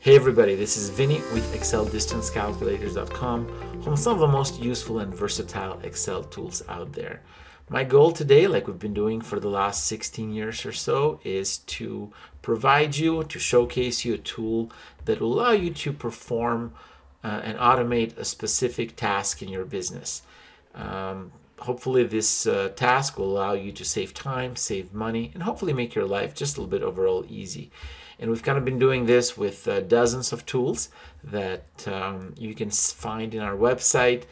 Hey everybody, this is Vinny with ExcelDistanceCalculators.com, home some of the most useful and versatile Excel tools out there. My goal today, like we've been doing for the last 16 years or so, is to provide you, to showcase you a tool that will allow you to perform uh, and automate a specific task in your business. Um, hopefully this uh, task will allow you to save time, save money, and hopefully make your life just a little bit overall easy. And we've kind of been doing this with uh, dozens of tools that um, you can find in our website.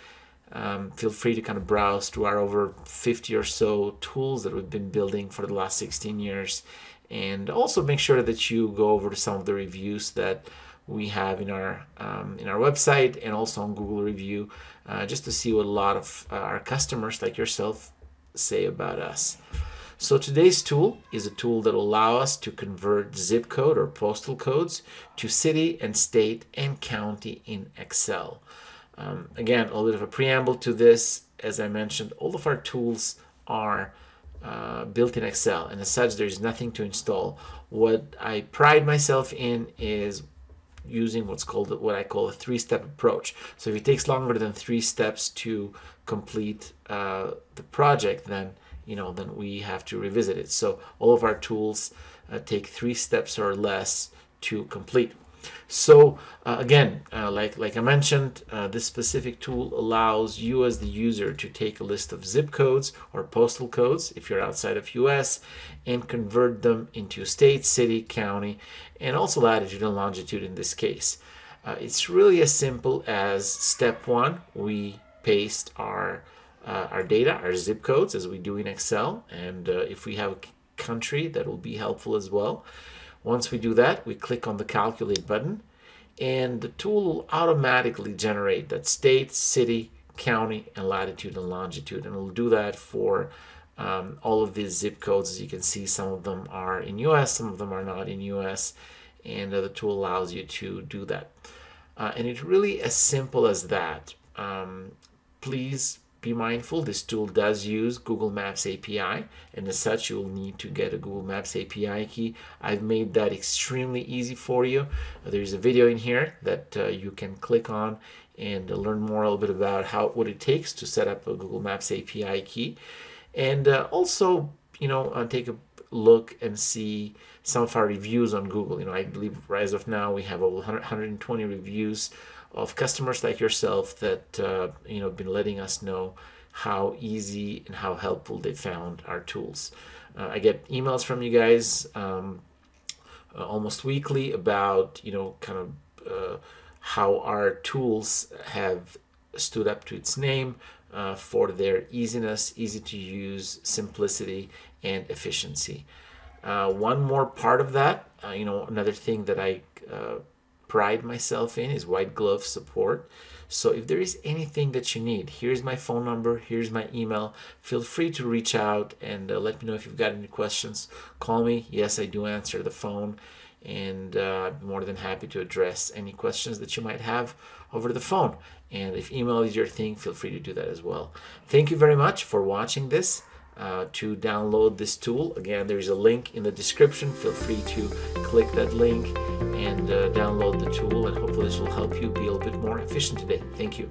Um, feel free to kind of browse through our over 50 or so tools that we've been building for the last 16 years. And also make sure that you go over to some of the reviews that we have in our um, in our website and also on Google Review, uh, just to see what a lot of uh, our customers like yourself say about us. So today's tool is a tool that will allow us to convert zip code or postal codes to city and state and county in Excel. Um, again, a little bit of a preamble to this. As I mentioned, all of our tools are uh, built in Excel, and as such, there's nothing to install. What I pride myself in is using what's called what I call a three-step approach. So if it takes longer than three steps to complete uh, the project, then you know then we have to revisit it. So all of our tools uh, take three steps or less to complete. So uh, again, uh, like, like I mentioned, uh, this specific tool allows you as the user to take a list of zip codes or postal codes if you're outside of US and convert them into state, city, county, and also latitude and longitude in this case. Uh, it's really as simple as step one, we paste our uh, our data, our zip codes as we do in Excel. And uh, if we have a country, that will be helpful as well. Once we do that, we click on the calculate button and the tool will automatically generate that state, city, county, and latitude and longitude. And we'll do that for um, all of these zip codes. As you can see, some of them are in US, some of them are not in US, and uh, the tool allows you to do that. Uh, and it's really as simple as that. Um, please be mindful, this tool does use Google Maps API, and as such, you'll need to get a Google Maps API key. I've made that extremely easy for you. There's a video in here that uh, you can click on and learn more a little bit about how what it takes to set up a Google Maps API key. And uh, also, you know, uh, take a look and see some of our reviews on Google. You know, I believe as of now we have over 120 reviews of customers like yourself that uh, you know been letting us know how easy and how helpful they found our tools. Uh, I get emails from you guys um, uh, almost weekly about you know kind of uh, how our tools have stood up to its name uh, for their easiness, easy to use, simplicity, and efficiency. Uh, one more part of that, you know, another thing that I pride myself in is white glove support. So if there is anything that you need, here's my phone number, here's my email. Feel free to reach out and uh, let me know if you've got any questions. Call me. Yes, I do answer the phone and uh, I'm more than happy to address any questions that you might have over the phone. And if email is your thing, feel free to do that as well. Thank you very much for watching this. Uh, to download this tool. Again, there's a link in the description. Feel free to click that link and uh, download the tool, and hopefully, this will help you be a little bit more efficient today. Thank you.